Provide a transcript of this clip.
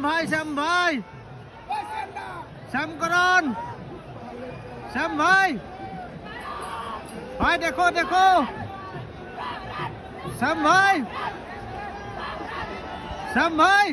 श्याम भाई श्याम भाई श्याम करण श्याम भाई भाई देखो देखो. श्याम भाई श्याम भाई